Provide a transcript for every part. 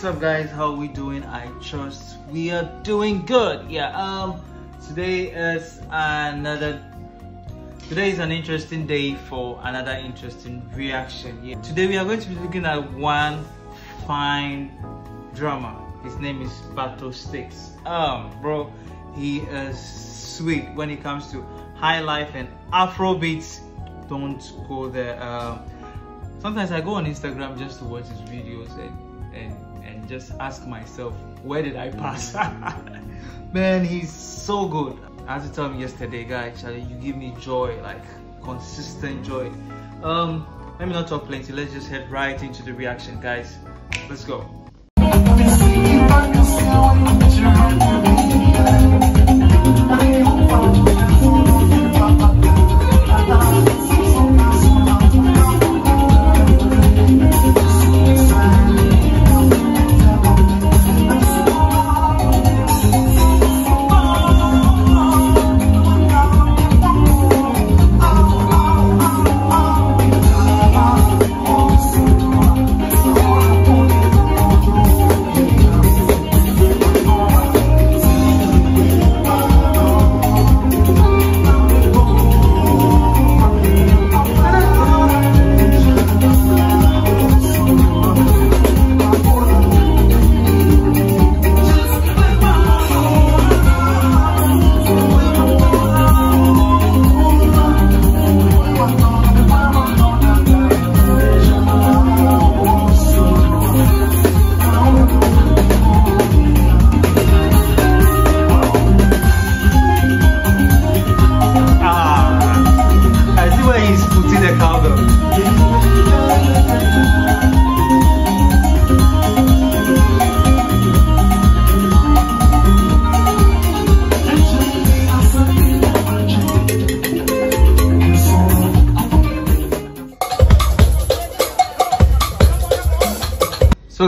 what's up guys? How we doing? I trust we are doing good. Yeah um today is another today is an interesting day for another interesting reaction. Yeah. Today we are going to be looking at one fine drama. His name is Batostix. Um bro he is sweet when it comes to high life and afro beats don't go there. Um sometimes i go on instagram just to watch his videos and and and just ask myself where did i pass? Man he's so good. I had to tell him yesterday guy charlie you give me joy like consistent joy. Um let me not talk plenty. Let's just head right into the reaction guys. Let's go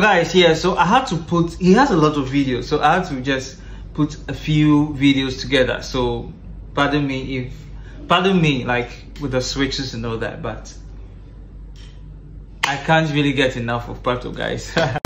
guys, yeah, so I had to put, he has a lot of videos, so I had to just put a few videos together. So pardon me if, pardon me like with the switches and all that, but I can't really get enough of Pato guys.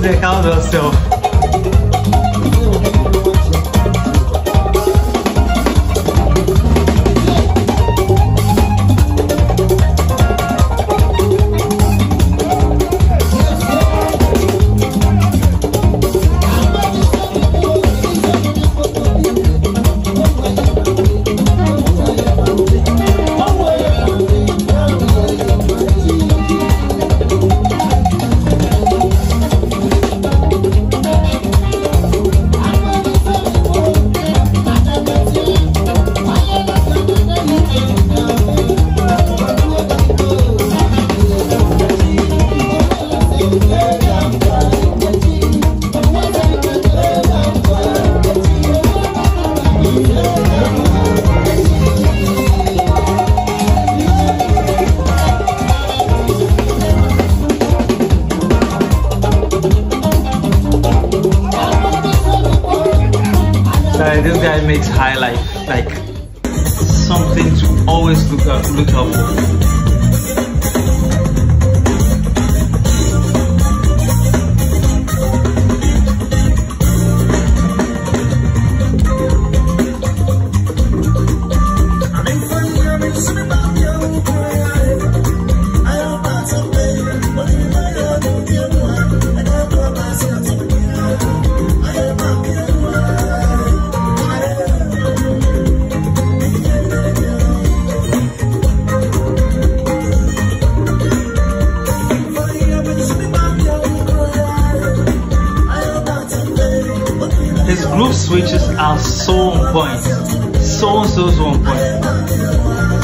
Where he put the cowbell look up for. Switches are so on point. So, so, so on point.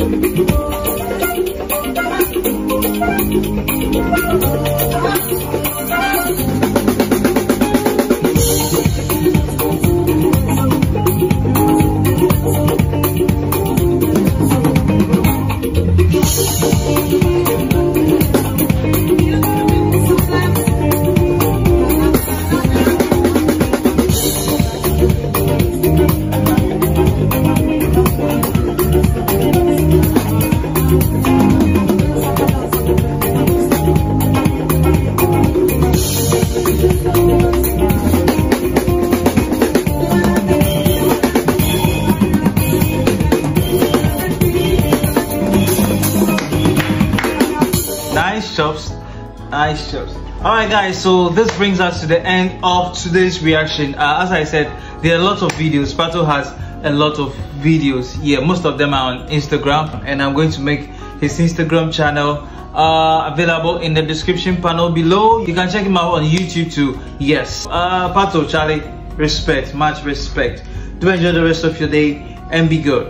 Nice Nice chops. Alright guys, so this brings us to the end of today's reaction. Uh, as I said, there are a lot of videos. Pato has a lot of videos. Yeah, most of them are on Instagram and I'm going to make his Instagram channel uh, available in the description panel below. You can check him out on YouTube too. Yes. Uh, Pato, Charlie, respect, much respect. Do enjoy the rest of your day and be good.